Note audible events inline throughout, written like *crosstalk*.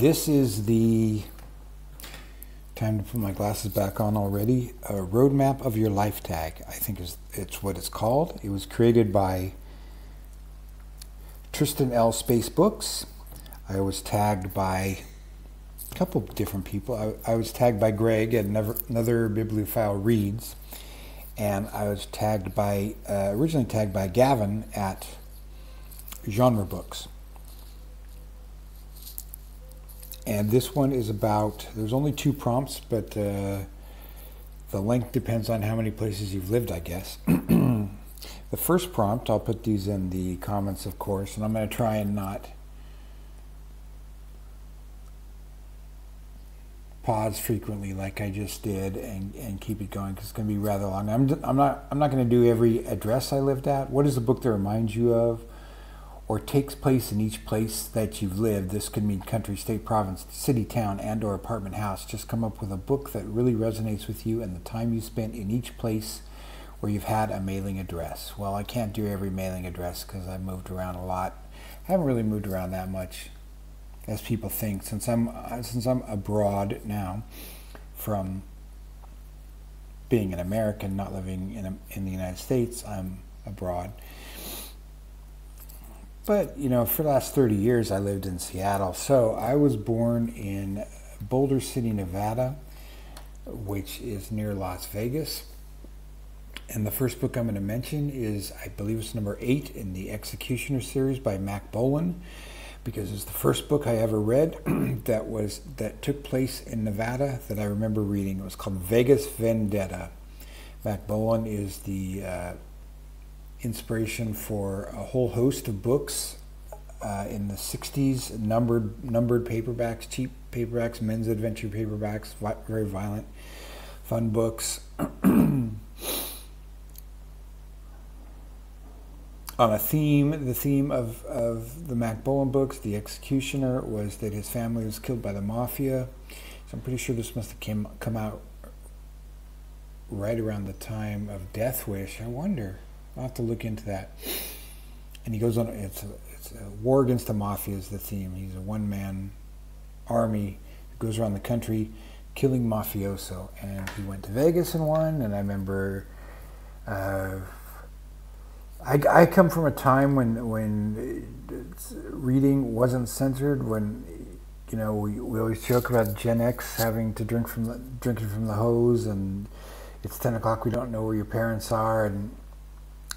this is the time to put my glasses back on already. A roadmap of your life tag, I think is it's what it's called. It was created by Tristan L. Space Books. I was tagged by a couple different people. I, I was tagged by Greg at another, another bibliophile reads, and I was tagged by uh, originally tagged by Gavin at Genre Books. And this one is about, there's only two prompts, but uh, the length depends on how many places you've lived, I guess. *clears throat* the first prompt, I'll put these in the comments, of course, and I'm going to try and not pause frequently like I just did and, and keep it going because it's going to be rather long. I'm, I'm not, I'm not going to do every address I lived at. What is the book that reminds you of? Or takes place in each place that you've lived. This could mean country, state, province, city, town, and or apartment house. Just come up with a book that really resonates with you and the time you spent in each place where you've had a mailing address. Well, I can't do every mailing address because I've moved around a lot. I haven't really moved around that much as people think since I'm uh, since I'm abroad now from being an American not living in in the United States I'm abroad but, you know, for the last 30 years, I lived in Seattle. So I was born in Boulder City, Nevada, which is near Las Vegas. And the first book I'm going to mention is, I believe it's number eight in the Executioner series by Mack Bolan, because it's the first book I ever read *clears throat* that was that took place in Nevada that I remember reading. It was called Vegas Vendetta. Mack Bolan is the uh, inspiration for a whole host of books uh, in the 60s, numbered numbered paperbacks, cheap paperbacks, men's adventure paperbacks, very violent, fun books. On *clears throat* a theme, the theme of, of the Mack Bolan books, The Executioner, was that his family was killed by the mafia. So I'm pretty sure this must have came, come out right around the time of Death Wish. I wonder. I'll have to look into that. And he goes on. It's a, it's a war against the mafia is the theme. He's a one man army who goes around the country killing mafioso. And he went to Vegas and won. And I remember. Uh, I, I come from a time when when reading wasn't censored. When you know we, we always joke about Gen X having to drink from the drinking from the hose, and it's ten o'clock. We don't know where your parents are, and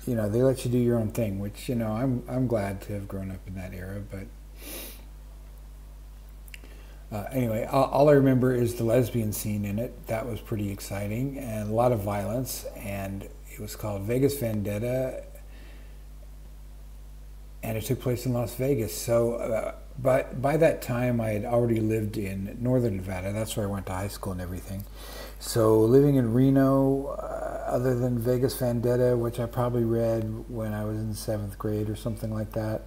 you know, they let you do your own thing, which, you know, I'm, I'm glad to have grown up in that era, but uh, anyway, all, all, I remember is the lesbian scene in it. That was pretty exciting and a lot of violence. And it was called Vegas Vendetta, and it took place in Las Vegas. So, uh, but by that time, I had already lived in northern Nevada. That's where I went to high school and everything. So, living in Reno. Other than Vegas Vendetta, which I probably read when I was in seventh grade or something like that.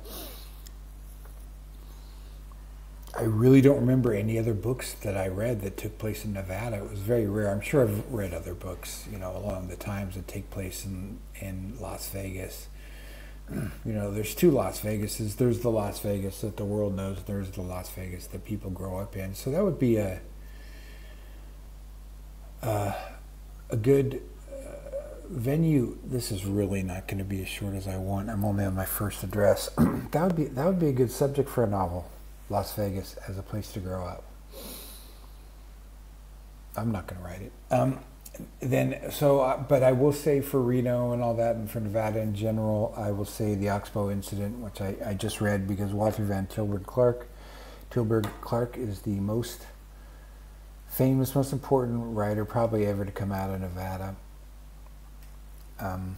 I really don't remember any other books that I read that took place in Nevada. It was very rare. I'm sure I've read other books, you know, along the times that take place in, in Las Vegas. *clears throat* You know, there's two Las Vegases. There's the Las Vegas that the world knows. There's the Las Vegas that people grow up in. So that would be a uh, a good venue this is really not going to be as short as i want. I'm only on my first address. *clears throat* That would be that would be a good subject for a novel las vegas as a place to grow up. I'm not going to write it. Um, then so uh, but i will say for reno and all that and for nevada in general i will say the oxbow incident which i, I just read because walter van tilburg clark tilburg clark is the most famous most important writer probably ever to come out of nevada um,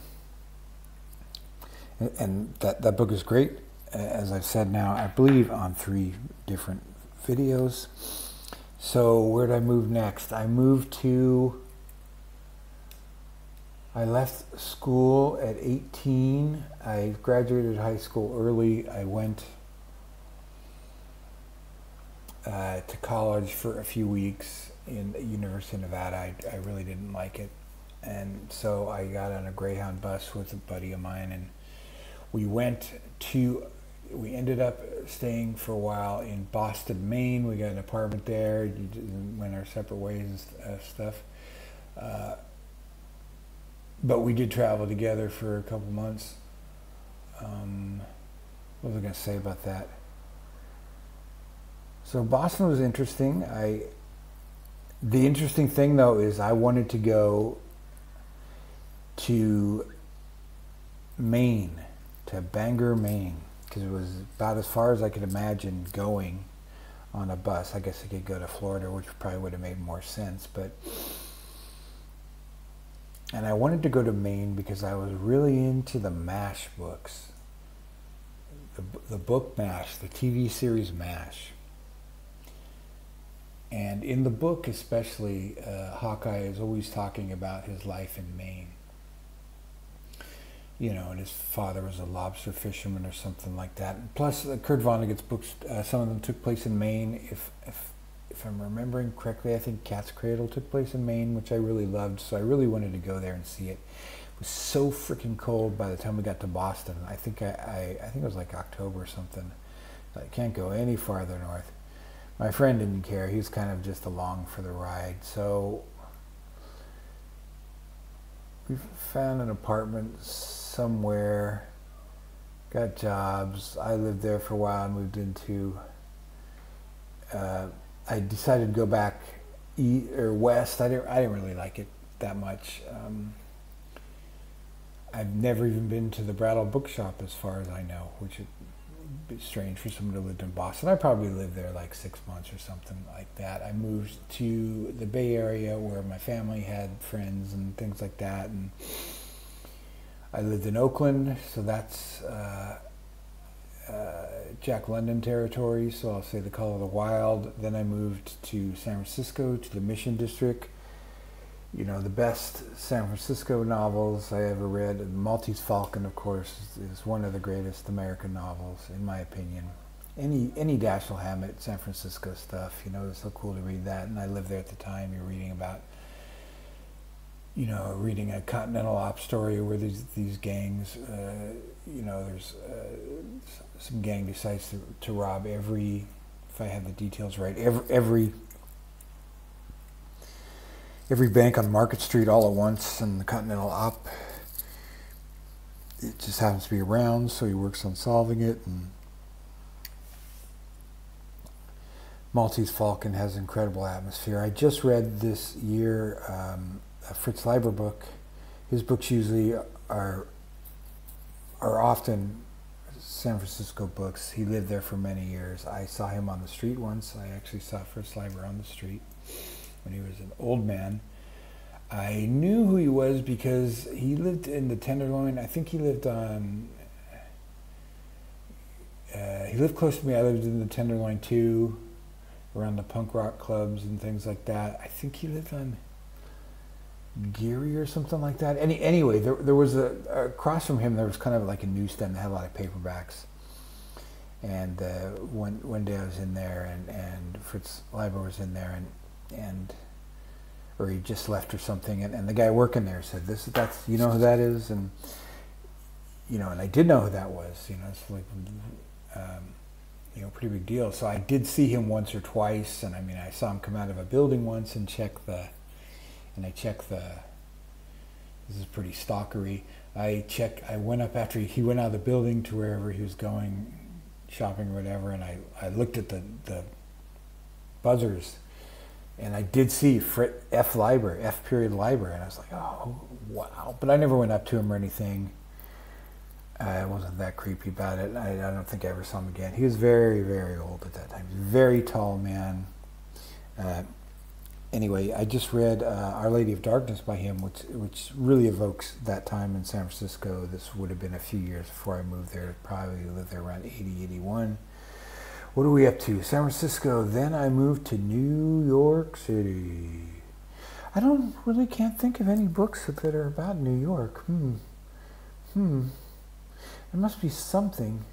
and that, that book is great. As I've said now, I believe on three different videos. So where did I move next? I moved to, I left school at 18. I graduated high school early. I went uh, to college for a few weeks in University of Nevada. I, I really didn't like it and so I got on a Greyhound bus with a buddy of mine, and we went to we ended up staying for a while in Boston, Maine. We got an apartment there. Just went our separate ways and uh, stuff. Uh, but we did travel together for a couple months. Um, what was I going to say about that? So Boston was interesting. I the interesting thing though is I wanted to go to Maine, to Bangor, Maine, because it was about as far as I could imagine going on a bus. I guess I could go to Florida, which probably would have made more sense, but and I wanted to go to Maine because I was really into the MASH books. The, the book MASH, the TV series MASH. And in the book, especially, uh, Hawkeye is always talking about his life in Maine. You know, and his father was a lobster fisherman or something like that. Plus, uh, Kurt Vonnegut's books, uh, some of them took place in Maine. If, if, if I'm remembering correctly, I think Cat's Cradle took place in Maine, which I really loved. So I really wanted to go there and see it. It was so freaking cold by the time we got to Boston. I think I, I, I think it was like October or something. I can't go any farther north my friend didn't care. He was kind of just along for the ride. So we found an apartment somewhere, got jobs. I lived there for a while and moved into. Uh, I decided to go back east or west. I didn't. I didn't really like it that much. Um, I've never even been to the Brattle Bookshop, as far as I know, which bit strange for someone who lived in Boston. I probably lived there like six months or something like that. I moved to the Bay Area where my family had friends and things like that, and I lived in Oakland, so that's uh, uh, Jack London territory. So I'll say the Call of the Wild. Then I moved to San Francisco to the Mission District you know, the best San Francisco novels I ever read. Maltese Falcon, of course, is, one of the greatest American novels, in my opinion. Any any Dashiell Hammett San Francisco stuff, you know, it's so cool to read that. And I lived there at the time. You're reading about, you know, reading a Continental Op story where these these gangs, uh, you know, there's uh, some gang decides to, to rob every, if I have the details right, every every every bank on Market Street all at once and the Continental Op. It just happens to be around, so he works on solving it. And Maltese Falcon has incredible atmosphere. I just read this year um, a Fritz Leiber book. His books usually are are often San Francisco books. He lived there for many years. I saw him on the street once. I actually saw Fritz Leiber on the street when he was an old man. I knew who he was because he lived in the Tenderloin. I think he lived on. Uh, he lived close to me. I lived in the Tenderloin too, around the punk rock clubs and things like that. I think he lived on Geary or something like that. Any anyway, there there was a across from him there was kind of like a newsstand that had a lot of paperbacks. And uh, one one day I was in there and and Fritz Leiber was in there and and or he just left or something and, and the guy working there said this that's you know who that is and you know and I did know who that was you know it's like um, you know pretty big deal so I did see him once or twice and I mean I saw him come out of a building once and check the and I checked the this is pretty stalkery I check I went up after he, went out of the building to wherever he was going shopping or whatever and I, I looked at the the buzzers and I did see F. Leiber, F. period Leiber, and I was like, oh, wow. But I never went up to him or anything. I wasn't that creepy about it. I, I, don't think I ever saw him again. He was very, very old at that time. Very tall man. Uh, anyway, I just read uh, Our Lady of Darkness by him, which which really evokes that time in San Francisco. This would have been a few years before I moved there. Probably lived there around 80, 81 what are we up to? San Francisco. Then I moved to New York City. I don't really can't think of any books that are about New York. Hmm. Hmm. There must be something.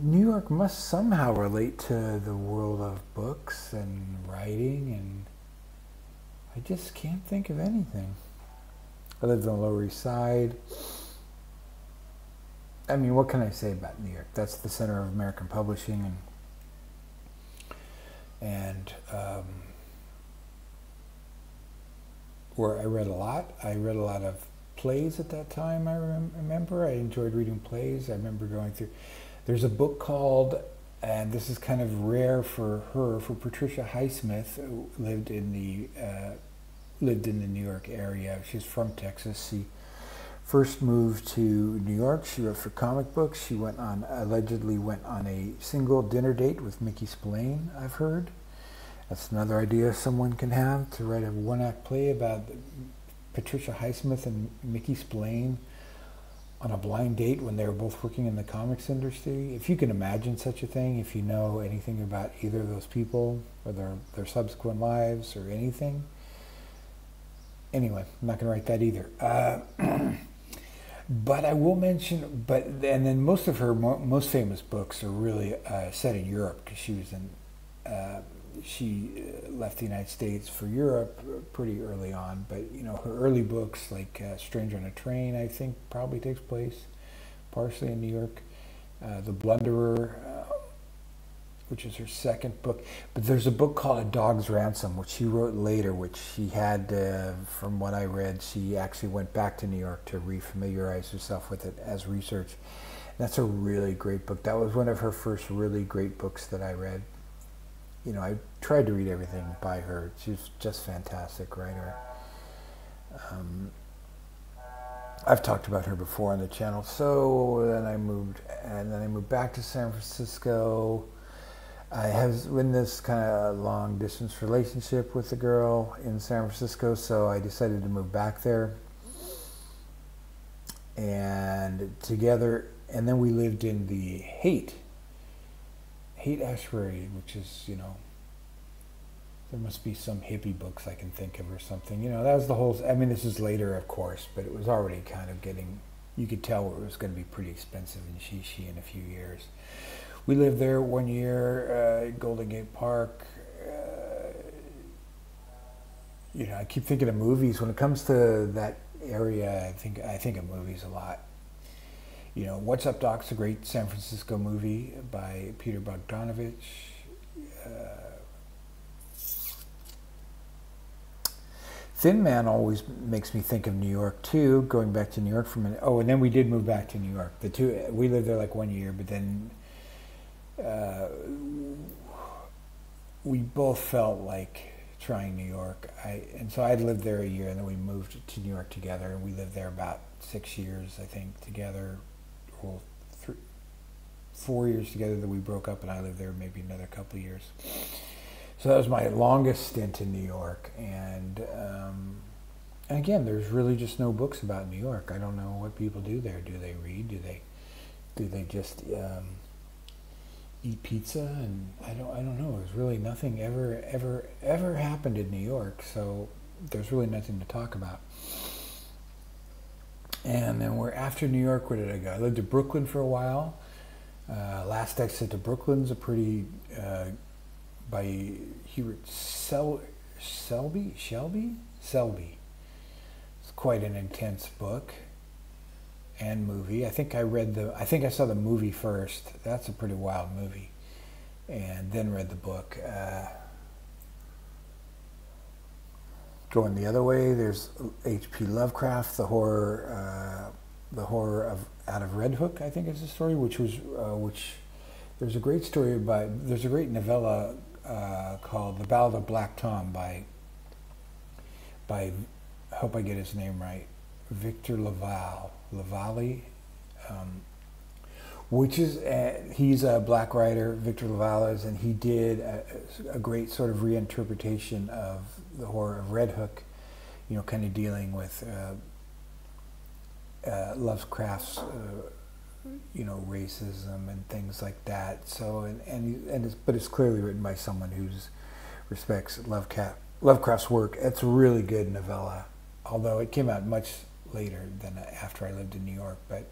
New York must somehow relate to the world of books and writing, and I just can't think of anything. I lived on the Lower East Side. I mean, what can I say about New York? That's the center of American publishing, and and um, where I read a lot. I read a lot of plays at that time. I rem- remember I enjoyed reading plays. I remember going through. There's a book called, and this is kind of rare for her, for Patricia Highsmith, who lived in the uh, lived in the New York area. She's from Texas. She first moved to New York. She wrote for comic books. She went on allegedly went on a single dinner date with Mickey Spillane. I've heard. That's another idea someone can have to write a one-act play about Patricia Highsmith and Mickey Spillane on a blind date when they were both working in the comics industry. If you can imagine such a thing, if you know anything about either of those people or their, their subsequent lives or anything. Anyway, I'm not going to write that either. Uh, *clears throat* but I will mention, but and then most of her mo- most famous books are really uh, set in Europe because she was in uh, she uh, left the United States for Europe pretty early on, but you know her early books like uh, Stranger on a Train, I think, probably takes place partially in New York. Uh, the Blunderer, uh, which is her second book, but there's a book called A Dog's Ransom, which she wrote later, which she had, uh, from what I read, she actually went back to New York to refamiliarize herself with it as research. that's a really great book. That was one of her first really great books that I read you know, I tried to read everything by her. She's just fantastic writer. Um, I've talked about her before on the channel. So then I moved, and then I moved back to San Francisco. I have in this kind of long distance relationship with the girl in San Francisco, so I decided to move back there. And together, and then we lived in the Haight Haight Ashbury, which is, you know, there must be some hippie books I can think of or something. You know, that was the whole, I mean, this is later, of course, but it was already kind of getting, you could tell it was going to be pretty expensive in Shishi in a few years. We lived there one year, uh, Golden Gate Park. Uh, you know, I keep thinking of movies. When it comes to that area, I think I think of movies a lot you know, What's Up Doc's a great San Francisco movie by Peter Bogdanovich. Uh, Thin Man always makes me think of New York too. Going back to New York for a minute. Oh, and then we did move back to New York. The two we lived there like one year, but then uh, we both felt like trying New York. I and so I'd lived there a year, and then we moved to New York together, and we lived there about six years, I think, together well, three, four years together that we broke up, and I lived there maybe another couple years. So that was my longest stint in New York, and um, and again, there's really just no books about New York. I don't know what people do there. Do they read? Do they do they just um, eat pizza? And I don't I don't know. There's really nothing ever ever ever happened in New York, so there's really nothing to talk about. And then we're after New York. Where did I go? I lived in Brooklyn for a while. Uh, last exit to Brooklyn's a pretty uh, by Hubert Sel- Selby Shelby Selby. It's quite an intense book and movie. I think I read the. I think I saw the movie first. That's a pretty wild movie, and then read the book. Uh, Going the other way, there's H.P. Lovecraft, the horror, uh, the horror of out of Red Hook, I think is the story, which was uh, which. There's a great story by. There's a great novella uh, called The Ballad of Black Tom by. By, I hope I get his name right, Victor LaValle, Lavallee, um, which is uh, he's a black writer, Victor LaValle and he did a, a, great sort of reinterpretation of the horror of Red Hook, you know, kind of dealing with uh, uh, Lovecraft's, uh, you know, racism and things like that. So, and and, and it's, but it's clearly written by someone who's respects Lovecraft Lovecraft's work. It's a really good novella, although it came out much later than after I lived in New York, but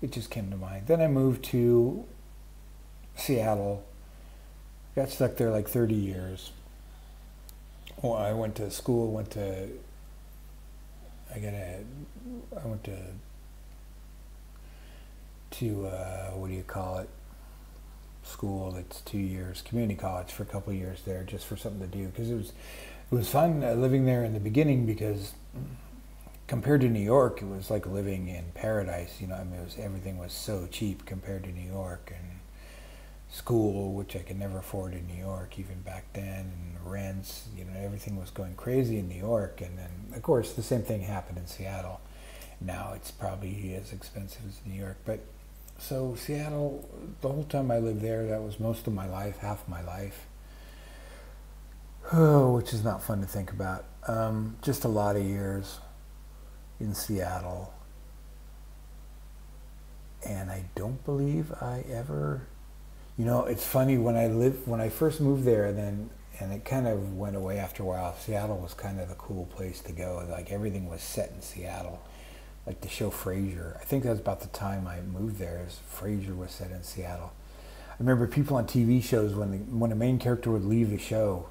it just came to mind. Then I moved to Seattle. Got stuck there like 30 years. Well, I went to school, went to, I got a, I went to to uh, what do you call it? School. It's two years, community college for a couple years there, just for something to do because it was it was fun uh, living there in the beginning because compared to New York, it was like living in paradise. You know, I mean, was everything was so cheap compared to New York and school, which I could never afford in New York even back then, and rents. You know, everything was going crazy in New York, and then of course the same thing happened in Seattle. Now it's probably as expensive as New York, but so Seattle, the whole time I lived there, that was most of my life, half my life. *sighs* Oh, which is not fun to think about. Um, just a lot of years in Seattle. And I don't believe I ever, you know, it's funny when I lived, when I first moved there and then, and it kind of went away after a while. Seattle was kind of the cool place to go. Like everything was set in Seattle like the show Frasier. I think that was about the time I moved there. As Frasier was set in Seattle. I remember people on TV shows when the, when a main character would leave the show,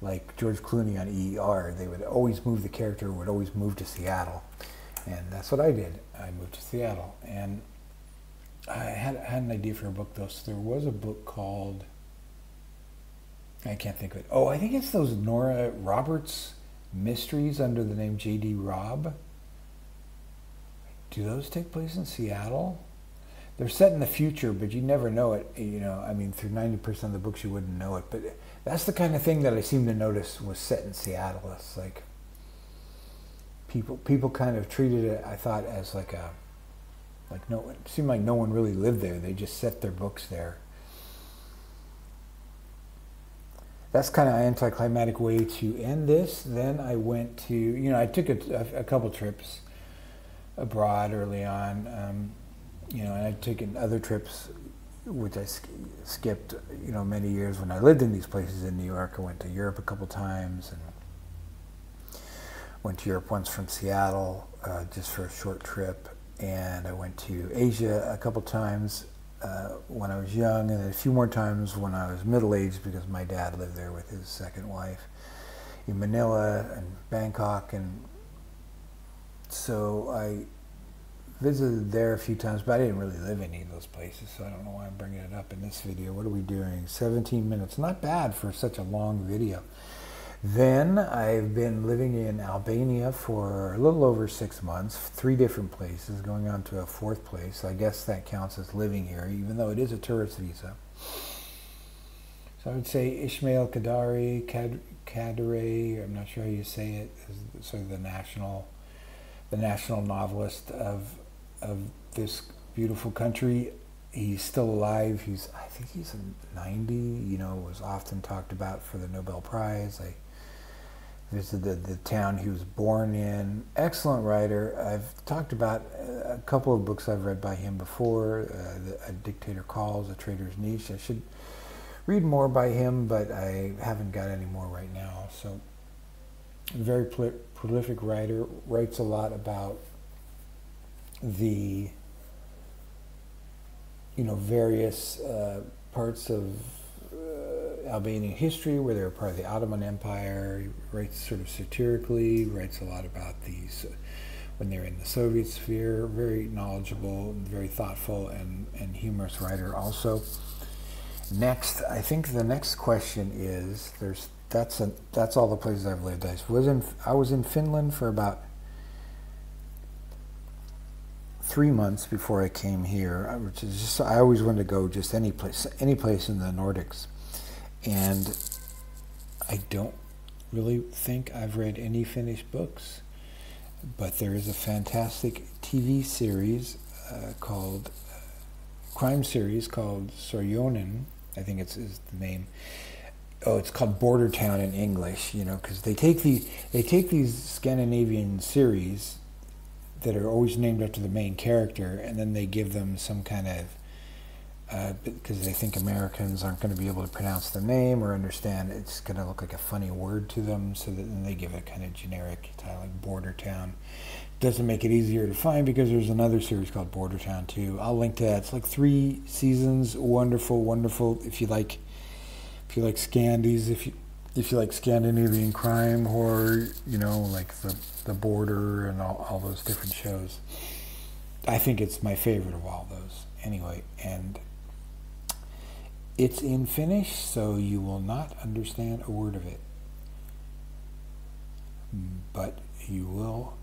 like George Clooney on ER, they would always move the character would always move to Seattle, and that's what I did. I moved to Seattle, and I had had an idea for a book though. So there was a book called I can't think of it. Oh, I think it's those Nora Roberts mysteries under the name J.D. Robb do those take place in Seattle? They're set in the future, but you never know it. You know, I mean, through 90% of the books, you wouldn't know it. But that's the kind of thing that I seem to notice was set in Seattle. It's like people people kind of treated it, I thought, as like a like no. It seemed like no one really lived there. They just set their books there. That's kind of an anticlimactic way to end this. Then I went to, you know, I took a, a, couple trips abroad early on. Um, you know, and I'd taken other trips, which I sk- skipped. You know, many years when I lived in these places in New York. I went to Europe a couple times and went to Europe once from Seattle uh, just for a short trip, and I went to Asia a couple times uh, when I was young, and a few more times when I was middle aged because my dad lived there with his second wife in Manila and Bangkok and so I visited there a few times, but I didn't really live in any of those places, so I don't know why I'm bringing it up in this video. What are we doing? 17 minutes. Not bad for such a long video. Then I've been living in Albania for a little over six months, three different places, going on to a fourth place. I guess that counts as living here, even though it is a tourist visa. So I would say Ismail Kadari, Kad, Kadare, I'm not sure how you say it, is sort of the national the national novelist of of this beautiful country. He's still alive. He's I think he's 90. You know, was often talked about for the Nobel Prize. I visited the town he was born in. Excellent writer. I've talked about a couple of books I've read by him before. Uh, a Dictator Calls, A Traitor's Niche. I should read more by him, but I haven't got any more right now. So very prolific writer, writes a lot about the you know various uh, parts of uh, Albanian history where they were part of the Ottoman Empire. He writes sort of satirically, writes a lot about these uh, when they're in the Soviet sphere. Very knowledgeable, very thoughtful, and, and humorous writer also. Next, I think the next question is there's that's a, that's all the places I've lived. I was in I was in Finland for about three months before I came here, which is just I always wanted to go just any place any place in the Nordics, and I don't really think I've read any Finnish books, but there is a fantastic TV series uh, called uh, crime series called Sorjonen. I think it's is the name oh, it's called Border Town in English, you know, because they take the they take these Scandinavian series that are always named after the main character, and then they give them some kind of uh, because they think Americans aren't going to be able to pronounce the name or understand it's going to look like a funny word to them, so that then they give it a kind of generic title like Border Town. Doesn't make it easier to find because there's another series called Border Town too. I'll link to that. It's like three seasons. Wonderful, wonderful. If you like if you like Scandies, if you if you like Scandinavian crime horror, you know, like the the Border and all, all those different shows. I think it's my favorite of all those. Anyway, and it's in Finnish, so you will not understand a word of it. But you will,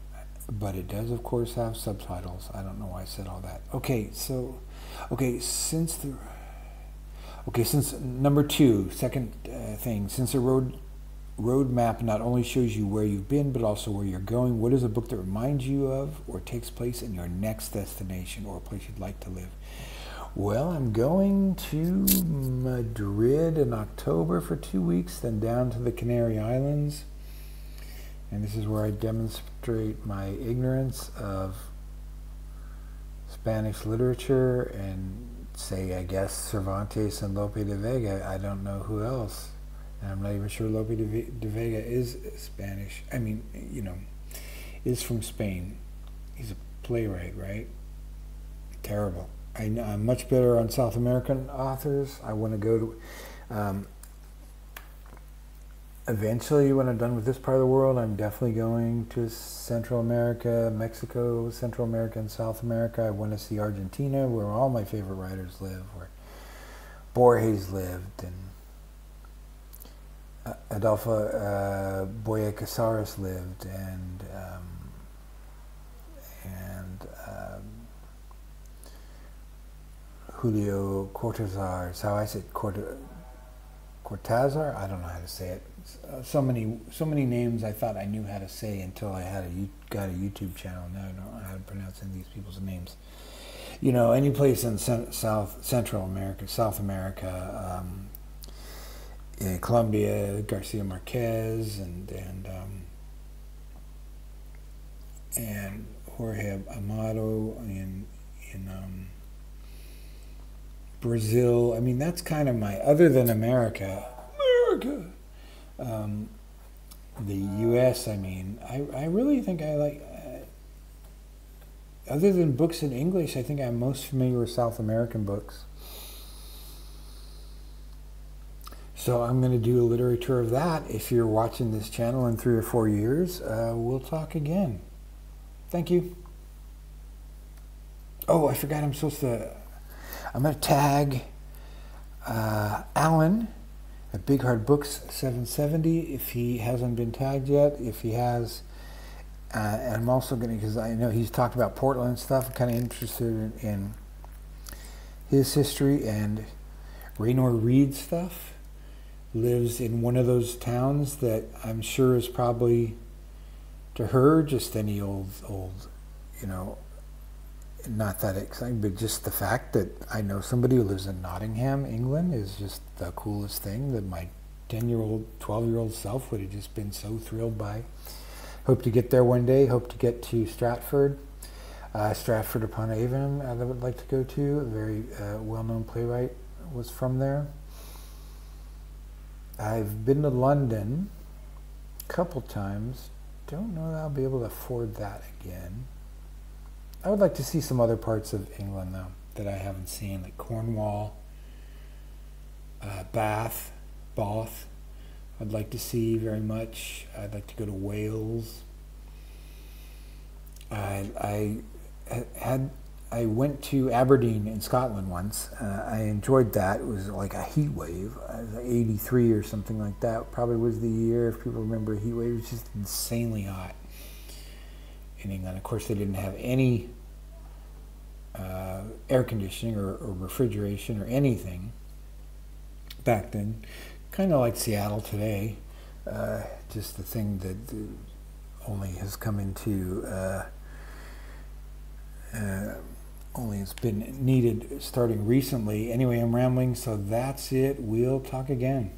but it does, of course, have subtitles. I don't know why I said all that. Okay, so, okay, since the, okay, since number two, second uh, thing, since the road roadmap not only shows you where you've been, but also where you're going. What is a book that reminds you of or takes place in your next destination or a place you'd like to live? Well, I'm going to Madrid in October for two weeks, then down to the Canary Islands. And this is where I demonstrate my ignorance of Spanish literature and say, I guess, Cervantes and Lope de Vega. I don't know who else. And I'm not even sure Lope de Vega is Spanish. I mean, you know, is from Spain. He's a playwright, right? Terrible. I, am much better on South American authors. I want to go to. Um, eventually, when I'm done with this part of the world, I'm definitely going to Central America, Mexico, Central America, and South America. I want to see Argentina, where all my favorite writers live, where Borges lived, and Adolfo uh, Bioy Casares lived, and um, and um, Julio Cortázar. Is how I said Cortázar. I don't know how to say it. So many, so many names I thought I knew how to say until I had a got a YouTube channel. Now I don't know how to pronounce any of these people's names. You know, any place in South Central America, South America. Um, in Colombia, Garcia Marquez and and um, and Jorge Amado in in um, Brazil. I mean, that's kind of my other than America, America. Um, the U.S. I mean, I I really think I like. Uh, other than books in English, I think I'm most familiar with South American books. So I'm going to do a literature of that. If you're watching this channel in three or four years, uh, we'll talk again. Thank you. Oh, I forgot I'm supposed to, I'm going to tag uh, Allen at Big Hard Books 770 if he hasn't been tagged yet. If he has, uh, and I'm also going to, because I know he's talked about Portland stuff, I'm kind of interested in, in his history and Raynor Reads Stuff lives in one of those towns that I'm sure is probably to her just any old old you know not that exciting but just the fact that I know somebody who lives in Nottingham England is just the coolest thing that my 10 year old 12 year old self would have just been so thrilled by hope to get there one day hope to get to Stratford uh, Stratford upon Avon I would like to go to a very uh, well known playwright was from there I've been to London a couple times. Don't know that I'll be able to afford that again. I would like to see some other parts of England though that I haven't seen, like Cornwall, uh, Bath, Bath. I'd like to see very much. I'd like to go to Wales. I, I had I went to Aberdeen in Scotland once. Uh, I enjoyed that. It was like a heat wave. Was 83 or something like that. Probably was the year, if people remember, heat wave. It was just insanely hot in. Of course, they didn't have any uh, air conditioning or, or, refrigeration or anything back then. Kind of like Seattle today. Uh, just the thing that only has come into uh, uh only it's been needed starting recently. Anyway, I'm rambling, so that's it. We'll talk again.